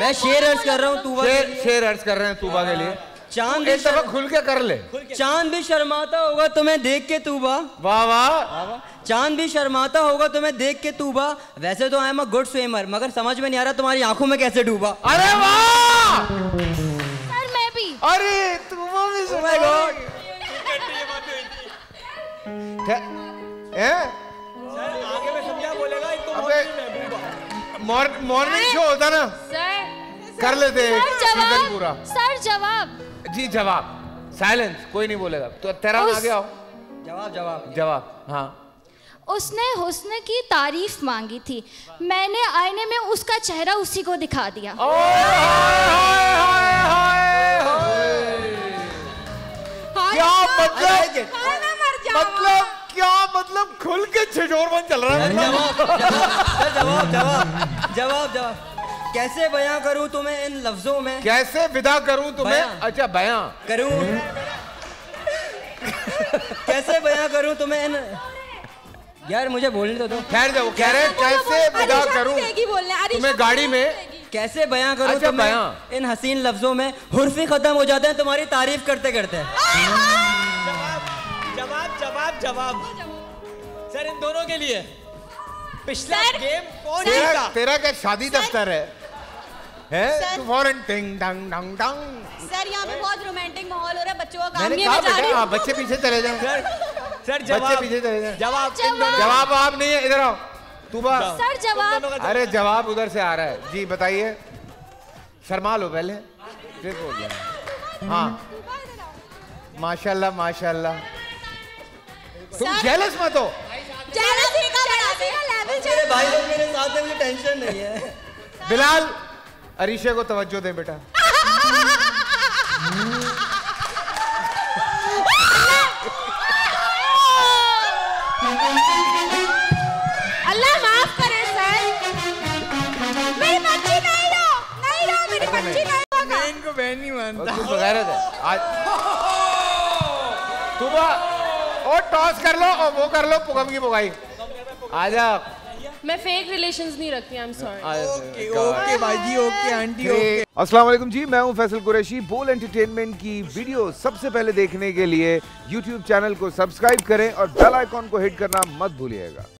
मैं शेर अर्ज़ कर रहा हूँ तूबा शेर शेर अर्ज़ कर रहे हैं तूबा के लिए। चाँद भी एक दफ़ा खुल के कर ले। चाँद भी शर्माता होगा तुम्हें देख के तूबा। वाह वाह। चाँद भी शर्माता होगा तुम्हें देख के तूबा। वैसे तो I am a good swimmer मगर समझ में नहीं आ रहा तुम्हारी आँखों में कैसे डूबा। अरे वाह! सर मैं भी। अरे तूबा भी Oh my God. हैं आगे में समझा बोलेगा? एक तो मॉर्निंग शो होता ना। कर लेते हैं। सीज़न पूरा। सर जवाब। जी जवाब। साइलेंस कोई नहीं बोलेगा। तो तेरा उस- आगे आओ। जवाब जवाब। जवाब हाँ। उसने हुस्न की तारीफ़ मांगी थी। मैंने आईने में उसका चेहरा उसी को दिखा दिया। ओए हाय हाय हाय हाय क्या मतलब? मतलब क्या मतलब? खुल के छिजोरबंद चल रहा है। सर जवाब जवाब जवाब जवाब। कैसे बयां करूँ तुम्हें इन लफ्जों में? कैसे विदा करूँ तुम्हें? बयां। अच्छा बयां। करूँ? कैसे बयां करूँ तुम्हें इन यार मुझे बोलने तो दो। खैर जाओ कह रहे कैसे विदा करूँ? तुम्हें गाड़ी में कैसे बयां करूँ अच्छा, तुम्हें बयां। इन हसीन लफ्जों में? हुर्फी खत्म हो जाते हैं तुम्हारी तारीफ़ करते करते। जवाब जवाब जवाब सर इन दोनों के लिए। पिछला गेम कौन तेरा जीता? तेरा क्या शादी दफ्तर है? है? तू फॉरन टिंग डंग डंग डंग सर यहाँ पे बहुत रोमांटिक माहौल हो रहा है बच्चों का काम मैंने कहा मैं जा रही बेटा आप बच्चे पीछे चले जाएँ सर सर बच्चे जवाब पीछे चले जाएँ जवाब जवाब आप नहीं है इधर आओ। तू बा सर जवाब अरे जवाब उधर से आ रहा है। जी बताइए। शर्मा लो पहले। फिर बोल देना हाँ। माशाल्लाह माशाल्लाह। तुम जेलस मत हो। का बढ़ाते हैं level मेरे भाई लोग मेरे साथ हैं मुझे टेंशन नहीं है। बिलाल अरीशे को तवज्जो दे बेटा। अल्लाह माफ़ करे सर। मेरी बच्ची नहीं लो नहीं लो मेरी बच्ची नहीं होगा। मैं इनको बहन नहीं मानता। तू बगैरत है। आज तू बा और टॉस कर लो और वो कर लो पुगम की पुगाई। आजा। मैं फेक रिलेशंस नहीं रखती I am sorry okay okay भाई ओके आंटी ओके अस्सलाम वालेकुम जी मैं हूँ फैसल कुरैशी। बोल एंटरटेनमेंट की वीडियो सबसे पहले देखने के लिए YouTube चैनल को सब्सक्राइब करें और बेल आइकॉन को हिट करना मत भूलिएगा।